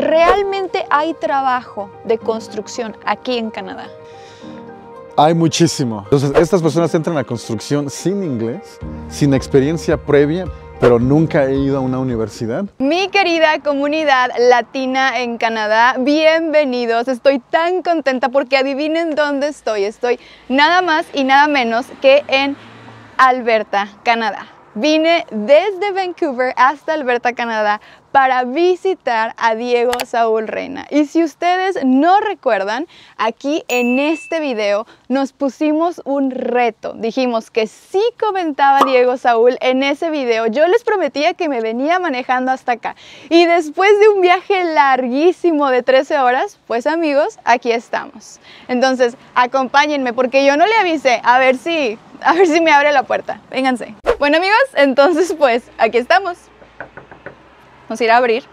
¿realmente hay trabajo de construcción aquí en Canadá? Hay muchísimo. Entonces, estas personas entran a construcción sin inglés, sin experiencia previa, pero nunca he ido a una universidad. Mi querida comunidad latina en Canadá, bienvenidos. Estoy tan contenta porque adivinen dónde estoy. Estoy nada más y nada menos que en Alberta, Canadá. Vine desde Vancouver hasta Alberta, Canadá para visitar a Diego Saúl Reina. Y si ustedes no recuerdan, aquí en este video nos pusimos un reto. Dijimos que si comentaba Diego Saúl en ese video, yo les prometía que me venía manejando hasta acá. Y después de un viaje larguísimo de 13 horas, pues amigos, aquí estamos. Entonces, acompáñenme porque yo no le avisé. A ver si, a ver si me abre la puerta. Vénganse. Bueno amigos, entonces pues aquí estamos. Vamos a ir a abrir.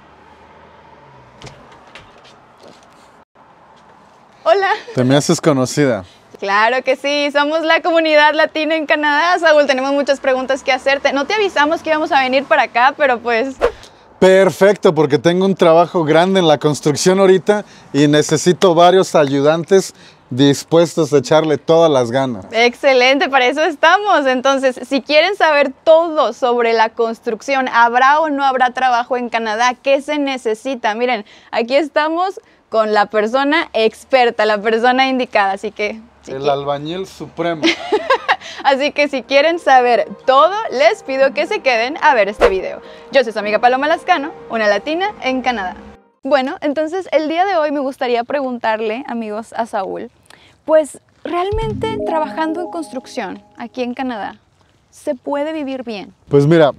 Hola. Te me haces conocida. Claro que sí, somos la comunidad latina en Canadá, Saúl. Tenemos muchas preguntas que hacerte. No te avisamos que íbamos a venir para acá, pero pues... Perfecto, porque tengo un trabajo grande en la construcción ahorita y necesito varios ayudantes dispuestos a echarle todas las ganas. Excelente, para eso estamos. Entonces, si quieren saber todo sobre la construcción, ¿habrá o no habrá trabajo en Canadá? ¿Qué se necesita? Miren, aquí estamos con la persona experta, la persona indicada, así que... El albañil supremo. Así que si quieren saber todo, les pido que se queden a ver este video. Yo soy su amiga Paloma Lascano, una latina en Canadá. Bueno, entonces el día de hoy me gustaría preguntarle, amigos, a Saúl, pues realmente trabajando en construcción aquí en Canadá, ¿se puede vivir bien? Pues mira,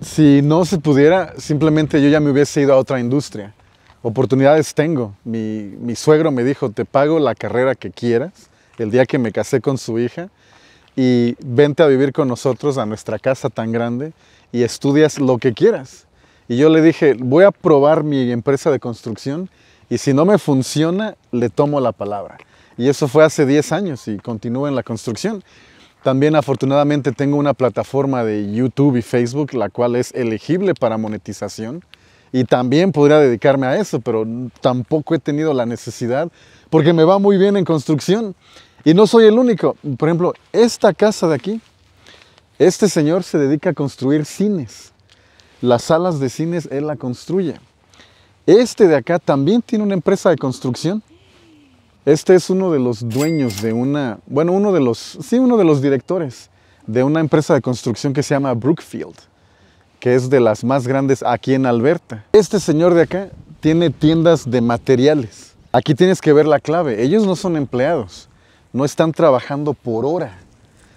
si no se pudiera, simplemente yo ya me hubiese ido a otra industria. Oportunidades tengo. Mi, mi suegro me dijo, te pago la carrera que quieras el día que me casé con su hija y vente a vivir con nosotros a nuestra casa tan grande y estudias lo que quieras. Y yo le dije, voy a probar mi empresa de construcción y si no me funciona, le tomo la palabra. Y eso fue hace 10 años y continúo en la construcción. También afortunadamente tengo una plataforma de YouTube y Facebook, la cual es elegible para monetización. Y también podría dedicarme a eso, pero tampoco he tenido la necesidad porque me va muy bien en construcción. Y no soy el único. Por ejemplo, esta casa de aquí, este señor se dedica a construir cines. Las salas de cines él la construye. Este de acá también tiene una empresa de construcción este es uno de los dueños de una, bueno, uno de los, sí, uno de los directores de una empresa de construcción que se llama Brookfield, que es de las más grandes aquí en Alberta. Este señor de acá tiene tiendas de materiales. Aquí tienes que ver la clave. Ellos no son empleados, no están trabajando por hora.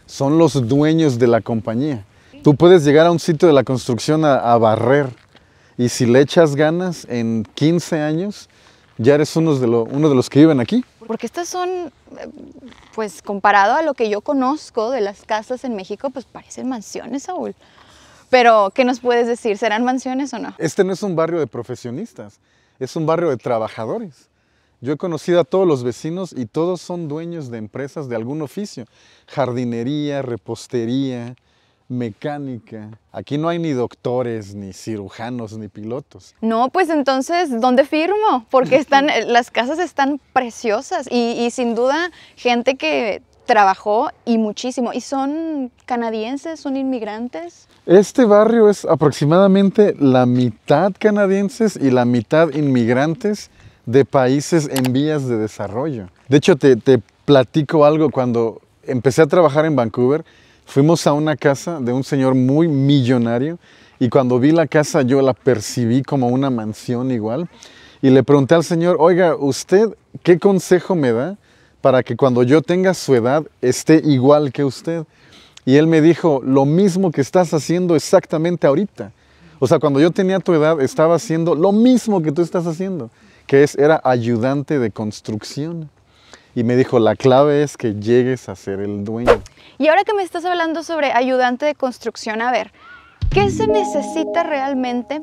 Son los dueños de la compañía. Tú puedes llegar a un sitio de la construcción a, a barrer y si le echas ganas en 15 años, ya eres uno de, uno de los que viven aquí. Porque estas son, pues comparado a lo que yo conozco de las casas en México, pues parecen mansiones, Saúl. Pero, ¿qué nos puedes decir? ¿Serán mansiones o no? Este no es un barrio de profesionistas, es un barrio de trabajadores. Yo he conocido a todos los vecinos y todos son dueños de empresas de algún oficio. Jardinería, repostería, mecánica. Aquí no hay ni doctores, ni cirujanos, ni pilotos. No, pues entonces, ¿dónde firmo? Porque están, las casas están preciosas y, y sin duda gente que trabajó y muchísimo. ¿Y son canadienses, son inmigrantes? Este barrio es aproximadamente la mitad canadienses y la mitad inmigrantes de países en vías de desarrollo. De hecho, te, te platico algo. Cuando empecé a trabajar en Vancouver, Fuimos a una casa de un señor muy millonario y cuando vi la casa yo la percibí como una mansión igual y le pregunté al señor, oiga, ¿usted qué consejo me da para que cuando yo tenga su edad esté igual que usted? Y él me dijo, lo mismo que estás haciendo exactamente ahorita. O sea, cuando yo tenía tu edad estaba haciendo lo mismo que tú estás haciendo, que es, era ayudante de construcción. Y me dijo, la clave es que llegues a ser el dueño. Y ahora que me estás hablando sobre ayudante de construcción, a ver, ¿qué se necesita realmente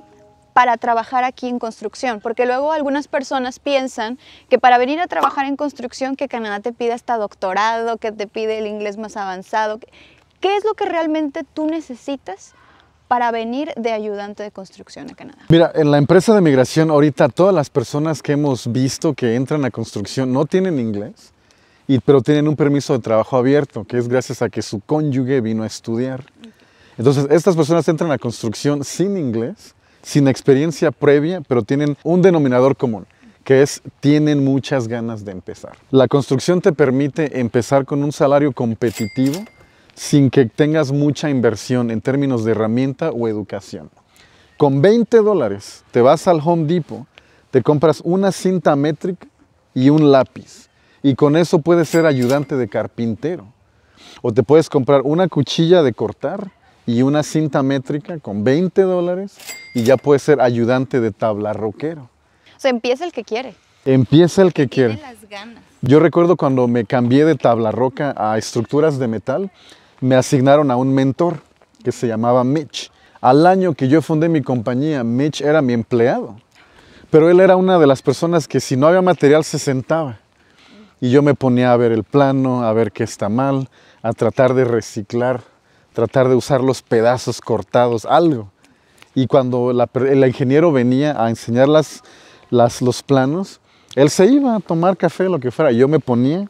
para trabajar aquí en construcción? Porque luego algunas personas piensan que para venir a trabajar en construcción que Canadá te pide hasta doctorado, que te pide el inglés más avanzado. ¿Qué es lo que realmente tú necesitas para venir de ayudante de construcción a Canadá? Mira, en la empresa de migración ahorita todas las personas que hemos visto que entran a construcción no tienen inglés, y, pero tienen un permiso de trabajo abierto, que es gracias a que su cónyuge vino a estudiar. Entonces, estas personas entran a construcción sin inglés, sin experiencia previa, pero tienen un denominador común, que es tienen muchas ganas de empezar. La construcción te permite empezar con un salario competitivo sin que tengas mucha inversión en términos de herramienta o educación. Con 20 dólares te vas al Home Depot, te compras una cinta métrica y un lápiz. Y con eso puedes ser ayudante de carpintero. O te puedes comprar una cuchilla de cortar y una cinta métrica con 20 dólares y ya puedes ser ayudante de tabla roquero. O sea, empieza el que quiere. Empieza el que quiere. Tiene las ganas. Yo recuerdo cuando me cambié de tabla roca a estructuras de metal, me asignaron a un mentor que se llamaba Mitch. Al año que yo fundé mi compañía, Mitch era mi empleado. Pero él era una de las personas que si no había material se sentaba. Y yo me ponía a ver el plano, a ver qué está mal, a tratar de reciclar, tratar de usar los pedazos cortados, algo. Y cuando la el ingeniero venía a enseñar las, las- los planos, él se iba a tomar café, lo que fuera. y Yo me ponía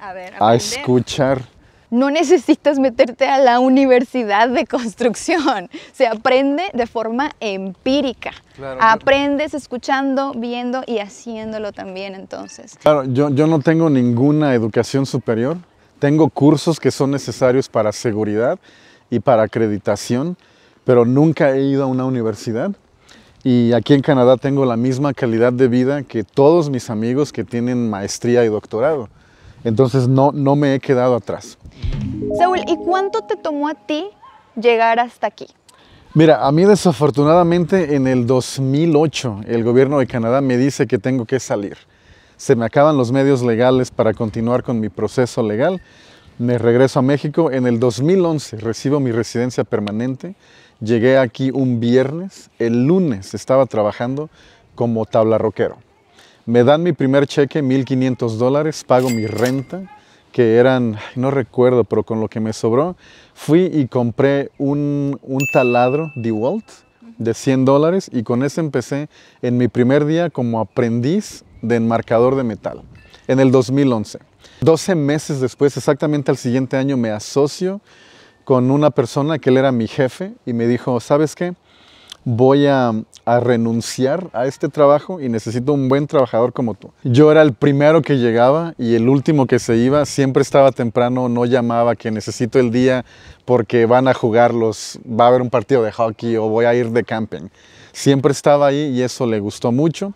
A ver, a escuchar. No necesitas meterte a la universidad de construcción. Se aprende de forma empírica. Claro, Aprendes escuchando, viendo y haciéndolo también entonces. Claro, yo, yo no tengo ninguna educación superior. Tengo cursos que son necesarios para seguridad y para acreditación, pero nunca he ido a una universidad. Y aquí en Canadá tengo la misma calidad de vida que todos mis amigos que tienen maestría y doctorado. Entonces no, no me he quedado atrás. Saúl, ¿y cuánto te tomó a ti llegar hasta aquí? Mira, a mí desafortunadamente en el 2008 el gobierno de Canadá me dice que tengo que salir. Se me acaban los medios legales para continuar con mi proceso legal. Me regreso a México. En el 2011 recibo mi residencia permanente. Llegué aquí un viernes. El lunes estaba trabajando como tablarroquero. Me dan mi primer cheque, 1.500 dólares, pago mi renta, que eran, no recuerdo, pero con lo que me sobró, fui y compré un, un taladro DeWalt de 100 dólares y con ese empecé en mi primer día como aprendiz de enmarcador de metal, en el 2011. 12 meses después, exactamente al siguiente año, me asocio con una persona que él era mi jefe y me dijo, ¿sabes qué? Voy a, renunciar a este trabajo y necesito un buen trabajador como tú. Yo era el primero que llegaba y el último que se iba, siempre estaba temprano, no llamaba que necesito el día porque van a jugar los, va a haber un partido de hockey o voy a ir de camping. Siempre estaba ahí y eso le gustó mucho.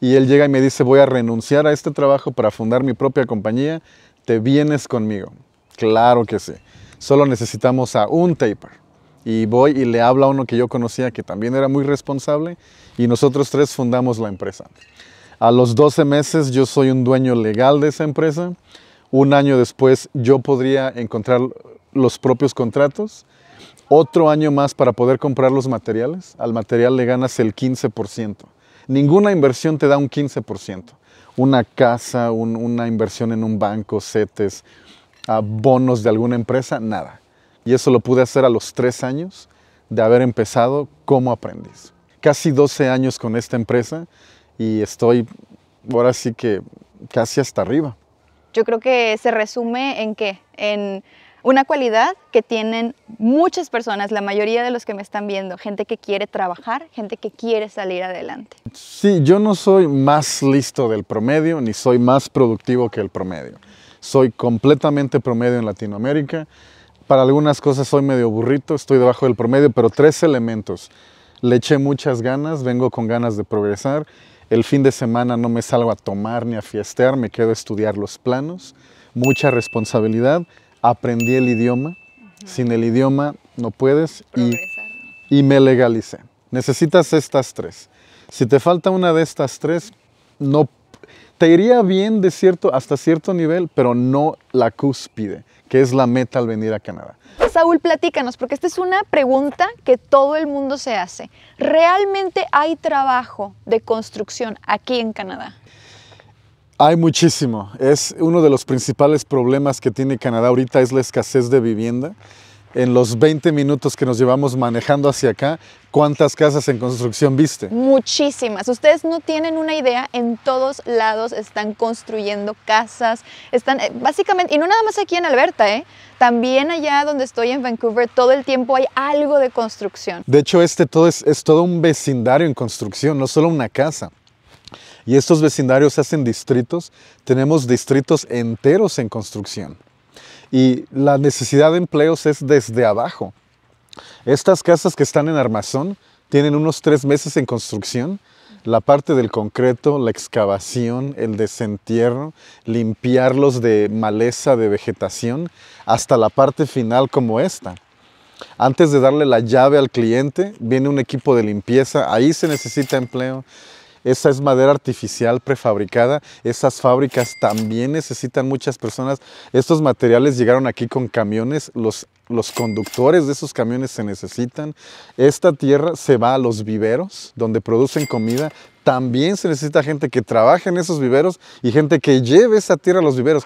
Y él llega y me dice, voy a renunciar a este trabajo para fundar mi propia compañía, ¿te vienes conmigo? Claro que sí. Solo necesitamos a un taper y voy y le hablo a uno que yo conocía que también era muy responsable y nosotros tres fundamos la empresa. A los 12 meses yo soy un dueño legal de esa empresa. Un año después yo podría encontrar los propios contratos. Otro año más para poder comprar los materiales. Al material le ganas el 15%. Ninguna inversión te da un 15%. Una casa, un- una inversión en un banco, CETES, bonos de alguna empresa, nada. Y eso lo pude hacer a los tres años de haber empezado como aprendiz. Casi 12 años con esta empresa y estoy ahora sí que casi hasta arriba. Yo creo que se resume en qué? En una cualidad que tienen muchas personas, la mayoría de los que me están viendo, gente que quiere trabajar, gente que quiere salir adelante. Sí, yo no soy más listo del promedio ni soy más productivo que el promedio. Soy completamente promedio en Latinoamérica. Para algunas cosas soy medio burrito, estoy debajo del promedio, pero tres elementos. Le eché muchas ganas, vengo con ganas de progresar. El fin de semana no me salgo a tomar ni a fiestear, me quedo a estudiar los planos. Mucha responsabilidad. Aprendí el idioma. Sin el idioma no puedes. Y y me legalicé. Necesitas estas tres. Si te falta una de estas tres, no te iría bien de cierto hasta cierto nivel, pero no la cúspide, que es la meta al venir a Canadá. Saúl, platícanos, porque esta es una pregunta que todo el mundo se hace. ¿Realmente hay trabajo de construcción aquí en Canadá? Hay muchísimo. Es uno de los principales problemas que tiene Canadá ahorita es la escasez de vivienda. En los 20 minutos que nos llevamos manejando hacia acá, ¿cuántas casas en construcción viste? Muchísimas. Ustedes no tienen una idea, en todos lados están construyendo casas, están eh, básicamente, y no nada más aquí en Alberta, ¿eh? también allá donde estoy en Vancouver, todo el tiempo hay algo de construcción. De hecho, este todo es, es todo un vecindario en construcción, no solo una casa. Y estos vecindarios hacen distritos, tenemos distritos enteros en construcción y la necesidad de empleos es desde abajo. Estas casas que están en Armazón tienen unos tres meses en construcción. La parte del concreto, la excavación, el desentierro, limpiarlos de maleza, de vegetación, hasta la parte final como esta. Antes de darle la llave al cliente, viene un equipo de limpieza, ahí se necesita empleo. Esa es madera artificial prefabricada. Esas fábricas también necesitan muchas personas. Estos materiales llegaron aquí con camiones. Los, los conductores de esos camiones se necesitan. Esta tierra se va a los viveros donde producen comida también se necesita gente que trabaje en esos viveros y gente que lleve esa tierra a los viveros.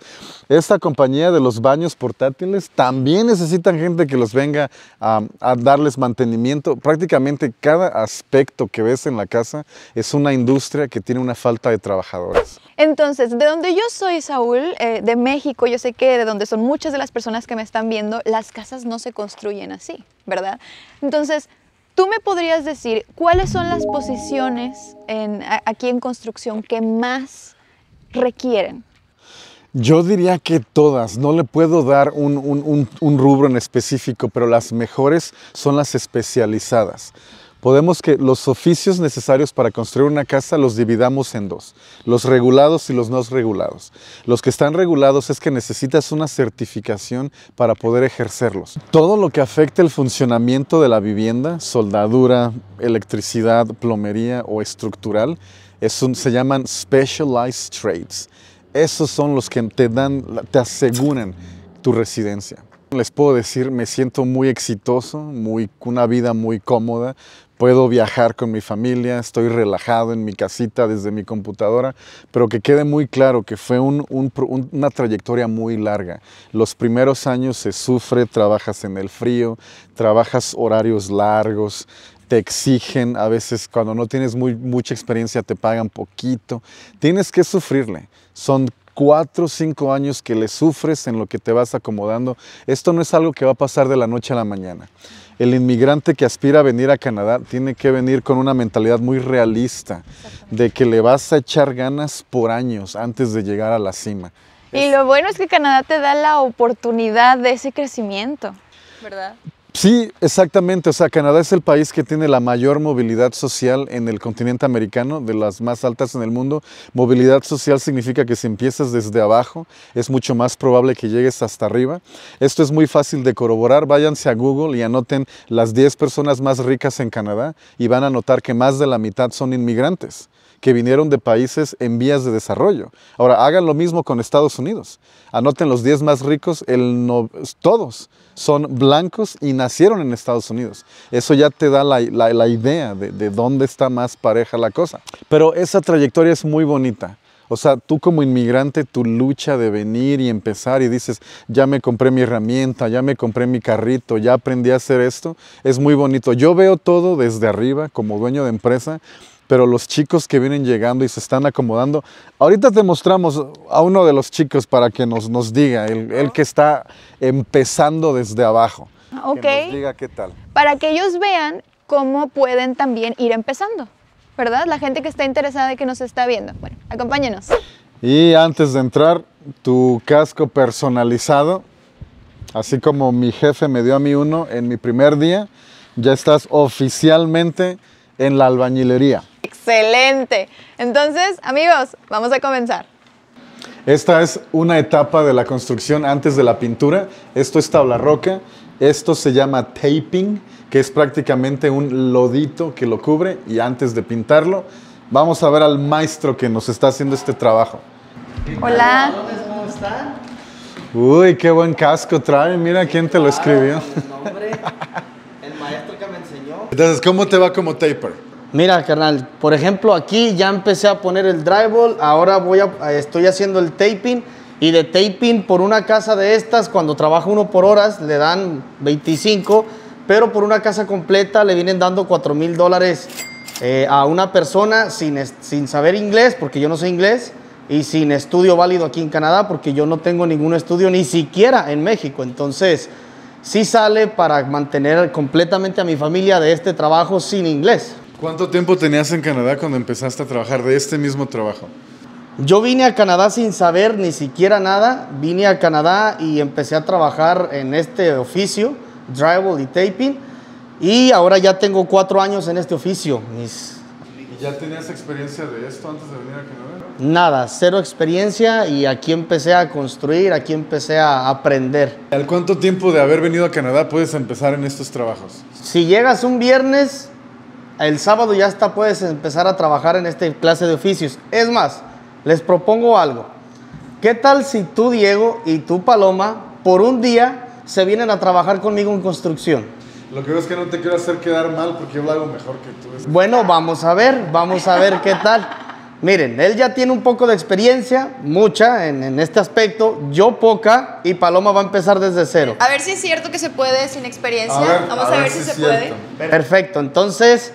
Esta compañía de los baños portátiles también necesitan gente que los venga a, darles mantenimiento. Prácticamente cada aspecto que ves en la casa es una industria que tiene una falta de trabajadores. Entonces, de donde yo soy, Saúl, eh, de México, yo sé que de donde son muchas de las personas que me están viendo, las casas no se construyen así, ¿verdad? Entonces, ¿Tú me podrías decir cuáles son las posiciones aquí en construcción que más requieren? Yo diría que todas, no le puedo dar un, rubro en específico, pero las mejores son las especializadas podemos que los oficios necesarios para construir una casa los dividamos en dos, los regulados y los no regulados. Los que están regulados es que necesitas una certificación para poder ejercerlos. Todo lo que afecte el funcionamiento de la vivienda, soldadura, electricidad, plomería o estructural, se llaman specialized trades. Esos son los que te dan, te aseguran tu residencia. Les puedo decir, me siento muy exitoso, muy, una vida muy cómoda, puedo viajar con mi familia, estoy relajado en mi casita desde mi computadora, pero que quede muy claro que fue una trayectoria muy larga. Los primeros años se sufre, trabajas en el frío, trabajas horarios largos, te exigen, a veces cuando no tienes mucha experiencia te pagan poquito, tienes que sufrirle. Son cuatro o cinco años que le sufres en lo que te vas acomodando. Esto no es algo que va a pasar de la noche a la mañana el inmigrante que aspira a venir a Canadá tiene que venir con una mentalidad muy realista de que le vas a echar ganas por años antes de llegar a la cima. Y lo bueno es que Canadá te da la oportunidad de ese crecimiento, ¿verdad? Sí, exactamente. O sea, Canadá es el país que tiene la mayor movilidad social en el continente americano, de las más altas en el mundo. Movilidad social significa que si empiezas desde abajo, es mucho más probable que llegues hasta arriba. Esto es muy fácil de corroborar. Váyanse a Google y anoten las 10 personas más ricas en Canadá y van a notar que más de la mitad son inmigrantes que vinieron de países en vías de desarrollo. Ahora, hagan lo mismo con Estados Unidos. Anoten los 10 más ricos, el todos son blancos y nacieron en Estados Unidos. Eso ya te da la, idea de, de dónde está más pareja la cosa. Pero esa trayectoria es muy bonita. O sea, tú como inmigrante, tu lucha de venir y empezar y dices, ya me compré mi herramienta, ya me compré mi carrito, ya aprendí a hacer esto, es muy bonito. Yo veo todo desde arriba como dueño de empresa pero los chicos que vienen llegando y se están acomodando, ahorita te mostramos a uno de los chicos para que nos, nos diga, el, que está empezando desde abajo. Ok. Que nos diga qué tal. Para que ellos vean cómo pueden también ir empezando, ¿verdad? La gente que está interesada y que nos está viendo. Bueno, acompáñenos. Y antes de entrar, tu casco personalizado, así como mi jefe me dio a mí uno en mi primer día, ya estás oficialmente en la albañilería. Excelente. Entonces, amigos, vamos a comenzar. Esta es una etapa de la construcción antes de la pintura. Esto es tabla roca. Esto se llama taping, que es prácticamente un lodito que lo cubre y antes de pintarlo, vamos a ver al maestro que nos está haciendo este trabajo. Hola. ¿Cómo están? Uy, qué buen casco trae. Mira quién te lo escribió. el maestro que me enseñó. Entonces, ¿cómo te va como taper? Mira, carnal, por ejemplo, aquí ya empecé a poner el drywall, ahora voy a, estoy haciendo el taping Y de taping por una casa de estas, cuando trabaja uno por horas, le dan 25, pero por una casa completa le vienen dando 4 mil dólares eh, a una persona sin, sin saber inglés, porque yo no sé inglés, y sin estudio válido aquí en Canadá, porque yo no tengo ningún estudio ni siquiera en México. Entonces, sí sale para mantener completamente a mi familia de este trabajo sin inglés. ¿Cuánto tiempo tenías en Canadá cuando empezaste a trabajar de este mismo trabajo? Yo vine a Canadá sin saber ni siquiera nada. Vine a Canadá y empecé a trabajar en este oficio, drywall y taping. Y ahora ya tengo cuatro años en este oficio. Mis, ¿Y ya tenías experiencia de esto antes de venir a Canadá? nada, cero experiencia y aquí empecé a construir, aquí empecé a aprender. ¿Al cuánto tiempo de haber venido a Canadá puedes empezar en estos trabajos? Si llegas un viernes, el sábado ya está, puedes empezar a trabajar en esta clase de oficios. Es más, les propongo algo. ¿Qué tal si tú, Diego, y tú, Paloma, por un día se vienen a trabajar conmigo en construcción? Lo que veo es que no te quiero hacer quedar mal porque yo lo hago mejor que tú. Bueno, vamos a ver, vamos a ver qué tal. Miren, él ya tiene un poco de experiencia, mucha en, en este aspecto, yo poca, y Paloma va a empezar desde cero. A ver si es cierto que se puede sin experiencia. A ver, Vamos a a, ver ver, si si es se puede. cierto. Perfecto, entonces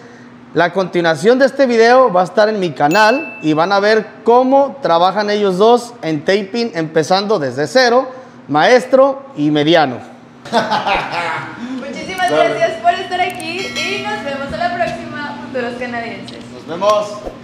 la continuación de este video va a estar en mi canal y van a ver cómo trabajan ellos dos en taping empezando desde cero, maestro y mediano. Muchísimas gracias por estar aquí y nos vemos a la próxima, futuros canadienses. Nos vemos.